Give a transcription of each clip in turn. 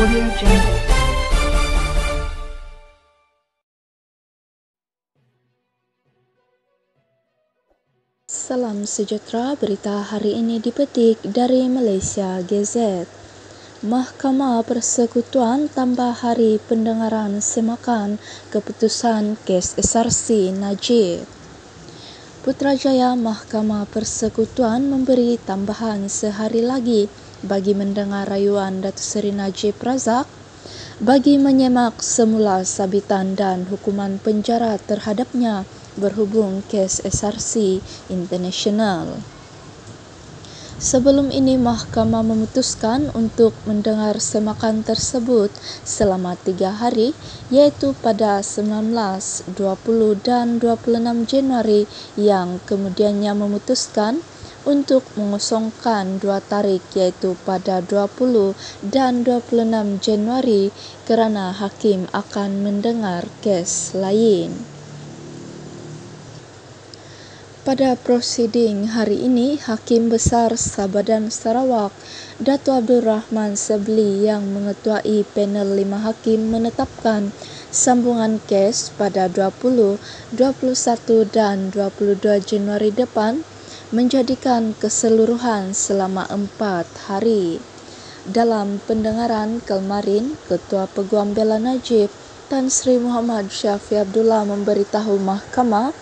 Audio Jungle. Salam sejahtera, berita hari ini dipetik dari Malaysia Gazette. Mahkamah Persekutuan tambah hari pendengaran semakan keputusan kes SRC Najib. Putrajaya Mahkamah Persekutuan memberi tambahan sehari lagi bagi mendengar rayuan Datuk Seri Najib Razak bagi menyemak semula sabitan dan hukuman penjara terhadapnya berhubung kes SRC International. Sebelum ini, mahkamah memutuskan untuk mendengar semakan tersebut selama tiga hari, iaitu pada 19, 20 dan 26 Januari yang kemudiannya memutuskan untuk mengosongkan dua tarikh iaitu pada 20 dan 26 Januari kerana hakim akan mendengar kes lain. Pada prosiding hari ini, Hakim Besar Sabadan Sarawak, Dato' Abdul Rahman Sebli yang mengetuai panel lima hakim menetapkan sambungan kes pada 20, 21 dan 22 Januari depan menjadikan keseluruhan selama empat hari. Dalam pendengaran kemarin, Ketua Peguam Bela Najib Tan Sri Muhammad Syafi Abdullah memberitahu mahkamah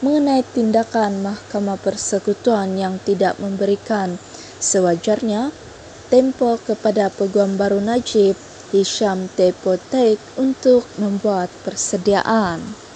mengenai tindakan Mahkamah Persekutuan yang tidak memberikan sewajarnya tempo kepada Peguam Baru Najib Hisham Tepotek untuk membuat persediaan.